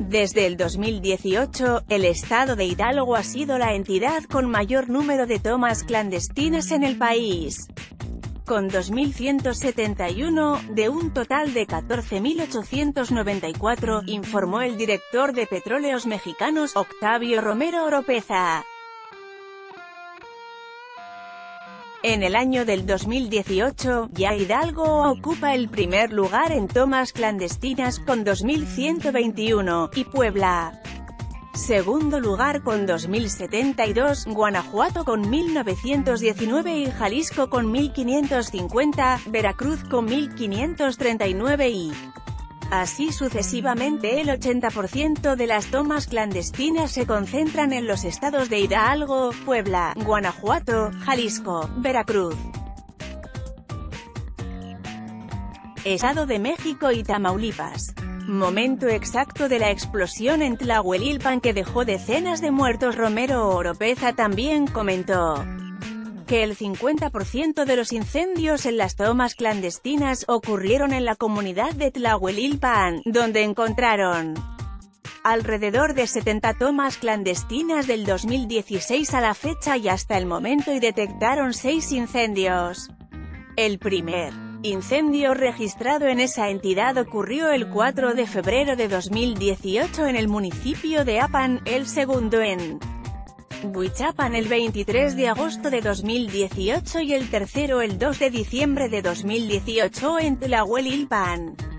Desde el 2018, el estado de Hidalgo ha sido la entidad con mayor número de tomas clandestinas en el país con 2.171, de un total de 14.894, informó el director de Petróleos Mexicanos, Octavio Romero Oropeza. En el año del 2018, ya Hidalgo ocupa el primer lugar en tomas clandestinas con 2.121, y Puebla. Segundo lugar con 2072, Guanajuato con 1919 y Jalisco con 1550, Veracruz con 1539 y... Así sucesivamente el 80% de las tomas clandestinas se concentran en los estados de Hidalgo, Puebla, Guanajuato, Jalisco, Veracruz, Estado de México y Tamaulipas. Momento exacto de la explosión en Tlahuelilpan que dejó decenas de muertos Romero Oropeza también comentó que el 50% de los incendios en las tomas clandestinas ocurrieron en la comunidad de Tlahuelilpan, donde encontraron alrededor de 70 tomas clandestinas del 2016 a la fecha y hasta el momento y detectaron 6 incendios. El primer incendio registrado en esa entidad ocurrió el 4 de febrero de 2018 en el municipio de Apan, el segundo en Huichapan el 23 de agosto de 2018 y el tercero el 2 de diciembre de 2018 en Tlahuelilpan.